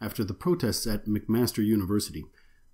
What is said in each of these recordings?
After the protests at McMaster University,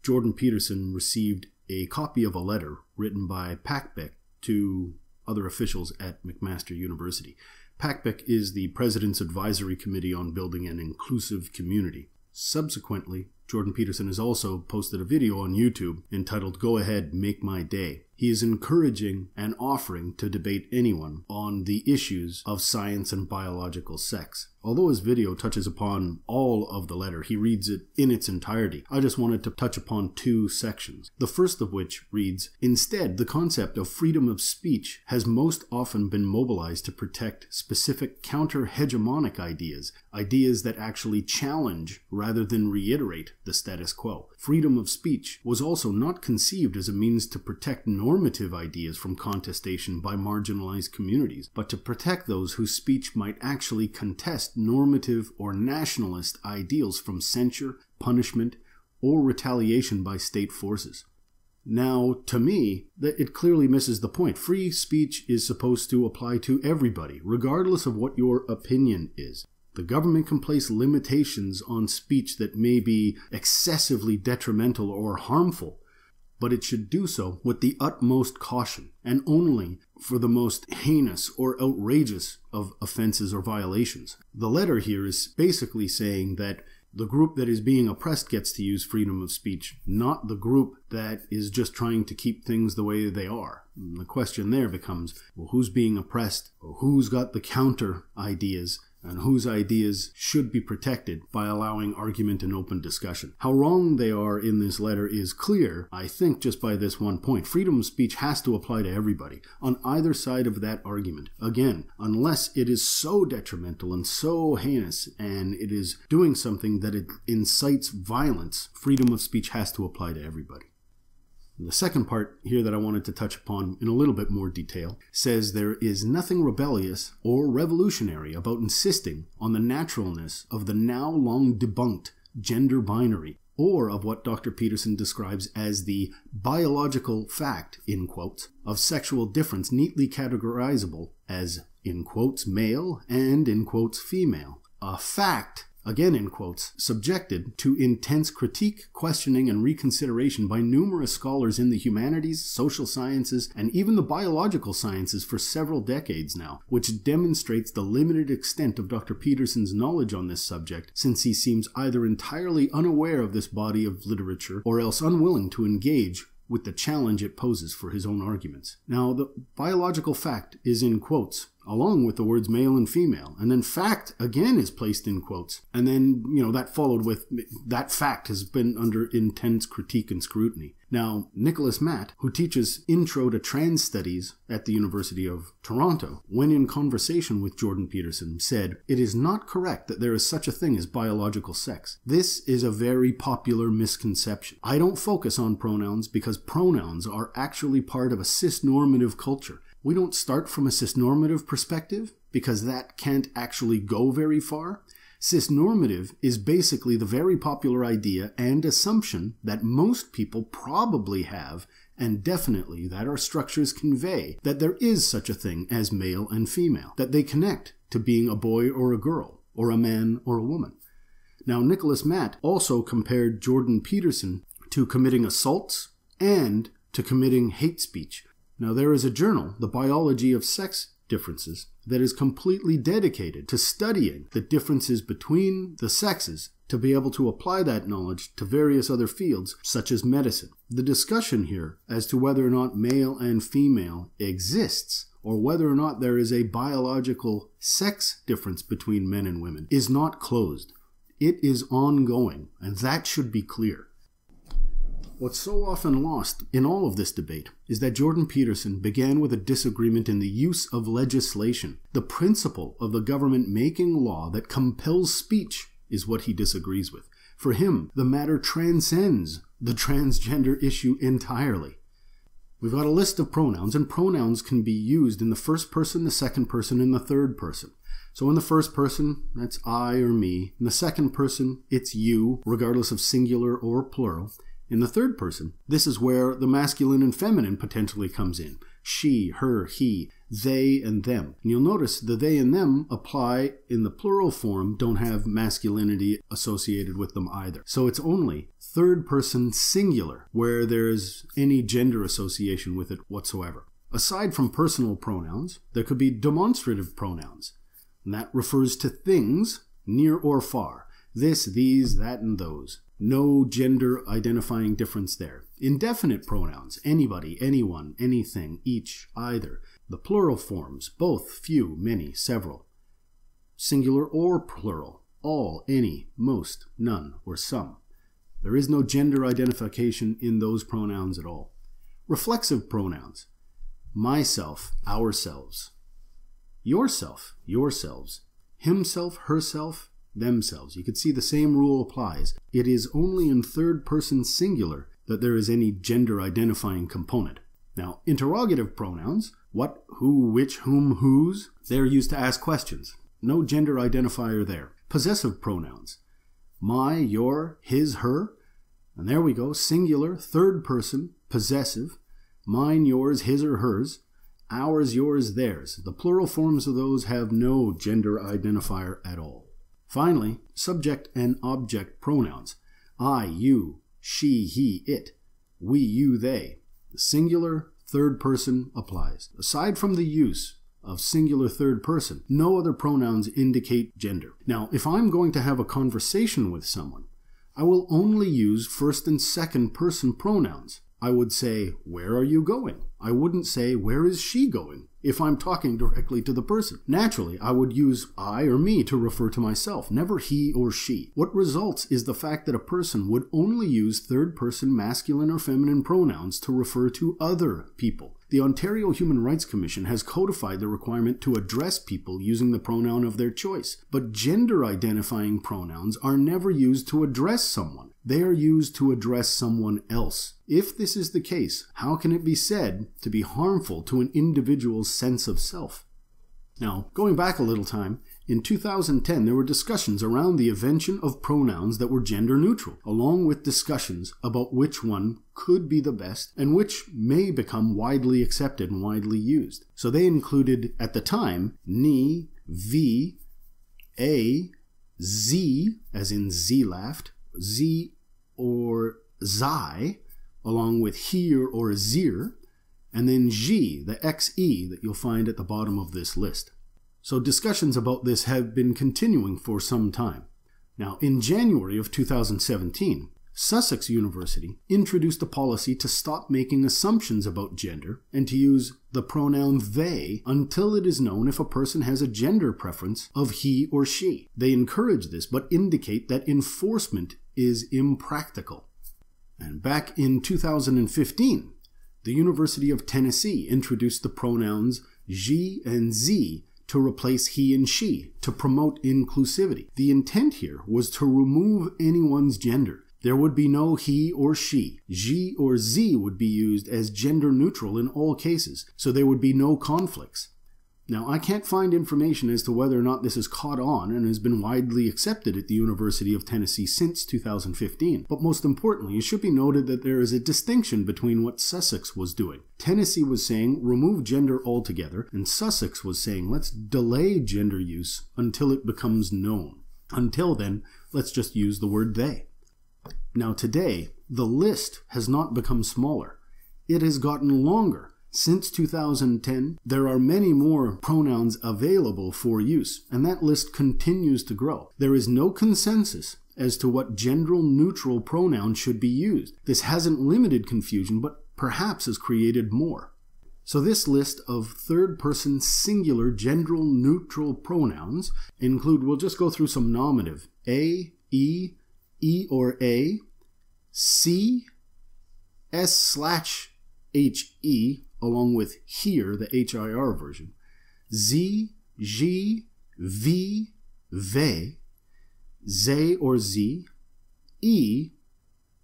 Jordan Peterson received a copy of a letter written by PACBIC to other officials at McMaster University. PACBIC is the President's Advisory Committee on Building an Inclusive Community. Subsequently, Jordan Peterson has also posted a video on YouTube entitled Go Ahead, Make My Day. He is encouraging and offering to debate anyone on the issues of science and biological sex. Although his video touches upon all of the letter, he reads it in its entirety. I just wanted to touch upon two sections. The first of which reads Instead, the concept of freedom of speech has most often been mobilized to protect specific counter hegemonic ideas, ideas that actually challenge rather than reiterate the status quo. Freedom of speech was also not conceived as a means to protect normative ideas from contestation by marginalized communities, but to protect those whose speech might actually contest normative or nationalist ideals from censure, punishment, or retaliation by state forces. Now, to me, it clearly misses the point. Free speech is supposed to apply to everybody, regardless of what your opinion is. The government can place limitations on speech that may be excessively detrimental or harmful, but it should do so with the utmost caution and only for the most heinous or outrageous of offenses or violations. The letter here is basically saying that the group that is being oppressed gets to use freedom of speech, not the group that is just trying to keep things the way they are. And the question there becomes well, who's being oppressed? Who's got the counter ideas and whose ideas should be protected by allowing argument and open discussion. How wrong they are in this letter is clear, I think, just by this one point. Freedom of speech has to apply to everybody on either side of that argument. Again, unless it is so detrimental and so heinous and it is doing something that it incites violence, freedom of speech has to apply to everybody. The second part here that I wanted to touch upon in a little bit more detail says there is nothing rebellious or revolutionary about insisting on the naturalness of the now long debunked gender binary or of what Dr. Peterson describes as the biological fact, in quotes, of sexual difference neatly categorizable as, in quotes, male and, in quotes, female. A fact again in quotes, subjected to intense critique, questioning, and reconsideration by numerous scholars in the humanities, social sciences, and even the biological sciences for several decades now, which demonstrates the limited extent of Dr. Peterson's knowledge on this subject, since he seems either entirely unaware of this body of literature or else unwilling to engage with the challenge it poses for his own arguments. Now, the biological fact is in quotes, along with the words male and female. And then fact again is placed in quotes. And then, you know, that followed with that fact has been under intense critique and scrutiny. Now, Nicholas Matte, who teaches Intro to Trans Studies at the University of Toronto, when in conversation with Jordan Peterson, said, It is not correct that there is such a thing as biological sex. This is a very popular misconception. I don't focus on pronouns because pronouns are actually part of a cisnormative culture. We don't start from a cisnormative perspective because that can't actually go very far. Cisnormative is basically the very popular idea and assumption that most people probably have, and definitely that our structures convey that there is such a thing as male and female, that they connect to being a boy or a girl, or a man or a woman. Now, Nicholas Matte also compared Jordan Peterson to committing assaults and to committing hate speech. Now, there is a journal, The Biology of Sex differences that is completely dedicated to studying the differences between the sexes to be able to apply that knowledge to various other fields, such as medicine. The discussion here as to whether or not male and female exists, or whether or not there is a biological sex difference between men and women, is not closed. It is ongoing, and that should be clear. What's so often lost in all of this debate is that Jordan Peterson began with a disagreement in the use of legislation. The principle of the government making law that compels speech is what he disagrees with. For him, the matter transcends the transgender issue entirely. We've got a list of pronouns, and pronouns can be used in the first person, the second person, and the third person. So in the first person, that's I or me. In the second person, it's you, regardless of singular or plural. In the third person, this is where the masculine and feminine potentially comes in. She, her, he. they and them. And you'll notice the they and them apply in the plural form, don't have masculinity associated with them either. So it's only third person singular where there's any gender association with it whatsoever. Aside from personal pronouns, there could be demonstrative pronouns, and that refers to things near or far. This, these, that, and those. No gender identifying difference there. Indefinite pronouns anybody, anyone, anything, each, either. The plural forms both, few, many, several. Singular or plural all, any, most, none, or some. There is no gender identification in those pronouns at all. Reflexive pronouns myself, ourselves, yourself, yourselves, himself, herself, themselves. You can see the same rule applies. It is only in third person singular that there is any gender identifying component. Now, interrogative pronouns, what, who, which, whom, whose, they're used to ask questions. No gender identifier there. Possessive pronouns, my, your, his, her, and there we go, singular, third person, possessive, mine, yours, his or hers, ours, yours, theirs. The plural forms of those have no gender identifier at all. Finally, subject and object pronouns I, you, she, he, it, we, you, they. The singular third person applies. Aside from the use of singular third person, no other pronouns indicate gender. Now, if I'm going to have a conversation with someone, I will only use first and second person pronouns. I would say, Where are you going? I wouldn't say, Where is she going? If I'm talking directly to the person. Naturally, I would use I or me to refer to myself, never he or she. What results is the fact that a person would only use third person masculine or feminine pronouns to refer to other people. The Ontario Human Rights Commission has codified the requirement to address people using the pronoun of their choice, but gender identifying pronouns are never used to address someone. They are used to address someone else. If this is the case, how can it be said to be harmful to an individual's sense of self? Now, going back a little time, in 2010, there were discussions around the invention of pronouns that were gender neutral, along with discussions about which one could be the best and which may become widely accepted and widely used. So they included, at the time, ni, v, a, z, as in z laughed, z or zai, along with here or zir, and then g, the xe that you'll find at the bottom of this list. So discussions about this have been continuing for some time. Now, in January of 2017, Sussex University introduced a policy to stop making assumptions about gender and to use the pronoun they until it is known if a person has a gender preference of he or she. They encourage this but indicate that enforcement is impractical. And back in 2015, the University of Tennessee introduced the pronouns she and z to replace he and she to promote inclusivity. The intent here was to remove anyone's gender. There would be no he or she. She or z would be used as gender neutral in all cases, so there would be no conflicts. Now, I can't find information as to whether or not this has caught on and has been widely accepted at the University of Tennessee since 2015, but most importantly, it should be noted that there is a distinction between what Sussex was doing. Tennessee was saying remove gender altogether, and Sussex was saying let's delay gender use until it becomes known. Until then, let's just use the word they. Now, today, the list has not become smaller, it has gotten longer since 2010, there are many more pronouns available for use, and that list continues to grow. There is no consensus as to what gender neutral pronoun should be used. This hasn't limited confusion, but perhaps has created more. So, this list of third person singular gender neutral pronouns include, we'll just go through some nominative A, E, E or A, C, S slash H E, along with here, the HIR version, Z, G, V, ve, ze or z, e,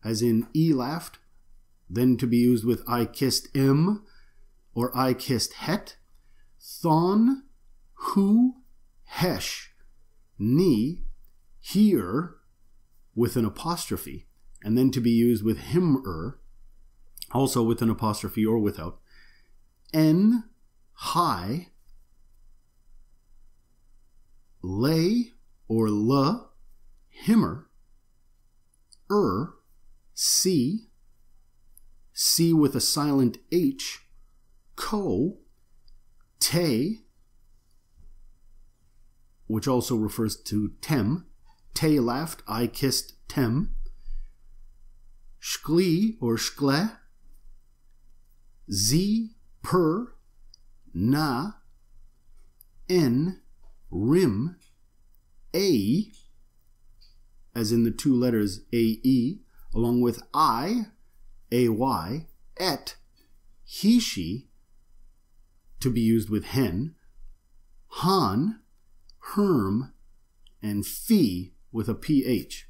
as in e laughed, then to be used with I kissed m or I kissed het, thon, who, hesh, ni, here, with an apostrophe, and then to be used with him er, also with an apostrophe or without, N, high, lay or la, himmer, er, c, c with a silent h, co, te, which also refers to tem, te laughed, I kissed tem, shkli or shkle, z, per, na, n, rim, a, as in the two letters ae, along with i, ay, et, he, she, to be used with hen, han, herm, and fee with a ph.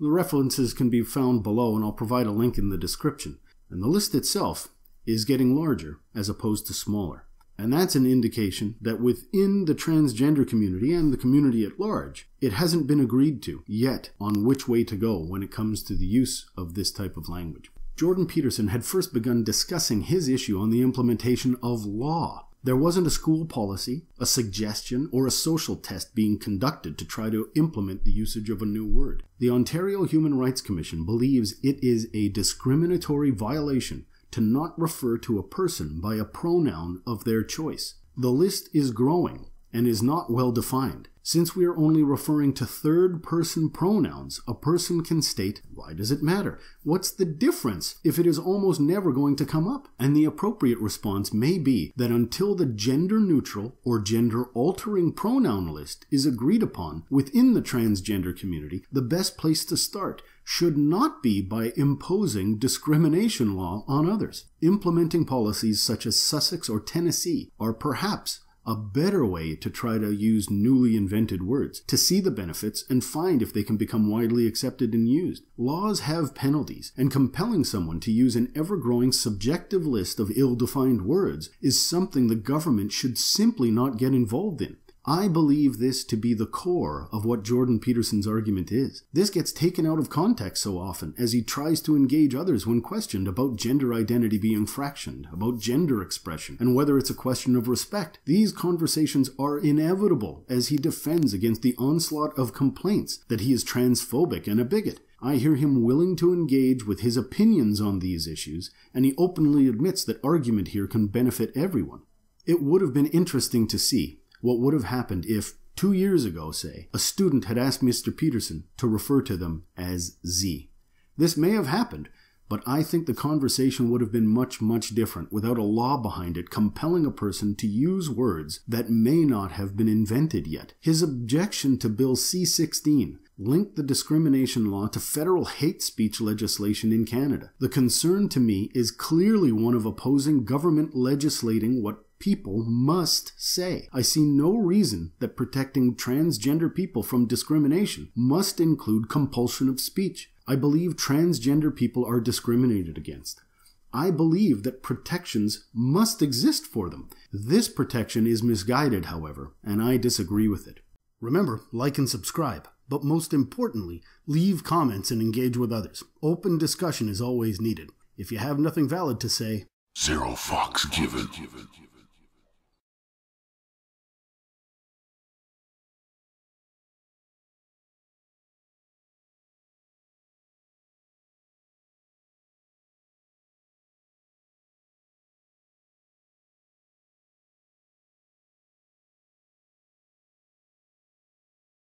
The references can be found below, and I'll provide a link in the description. And the list itself is getting larger as opposed to smaller. And that's an indication that within the transgender community and the community at large, it hasn't been agreed to yet on which way to go when it comes to the use of this type of language. Jordan Peterson had first begun discussing his issue on the implementation of law. There wasn't a school policy, a suggestion, or a social test being conducted to try to implement the usage of a new word. The Ontario Human Rights Commission believes it is a discriminatory violation to not refer to a person by a pronoun of their choice. The list is growing and is not well defined. Since we are only referring to third person pronouns, a person can state, Why does it matter? What's the difference if it is almost never going to come up? And the appropriate response may be that until the gender neutral or gender altering pronoun list is agreed upon within the transgender community, the best place to start should not be by imposing discrimination law on others. Implementing policies such as Sussex or Tennessee are perhaps a better way to try to use newly invented words, to see the benefits and find if they can become widely accepted and used. Laws have penalties, and compelling someone to use an ever growing subjective list of ill defined words is something the government should simply not get involved in. I believe this to be the core of what Jordan Peterson's argument is. This gets taken out of context so often as he tries to engage others when questioned about gender identity being fractioned, about gender expression, and whether it's a question of respect. These conversations are inevitable as he defends against the onslaught of complaints that he is transphobic and a bigot. I hear him willing to engage with his opinions on these issues, and he openly admits that argument here can benefit everyone. It would have been interesting to see what would have happened if, two years ago, say, a student had asked Mr. Peterson to refer to them as Z. This may have happened, but I think the conversation would have been much, much different without a law behind it compelling a person to use words that may not have been invented yet. His objection to Bill C 16 linked the discrimination law to federal hate speech legislation in Canada. The concern to me is clearly one of opposing government legislating what people must say. I see no reason that protecting transgender people from discrimination must include compulsion of speech. I believe transgender people are discriminated against. I believe that protections must exist for them. This protection is misguided, however, and I disagree with it. Remember, like and subscribe, but most importantly, leave comments and engage with others. Open discussion is always needed. If you have nothing valid to say, zero fucks given.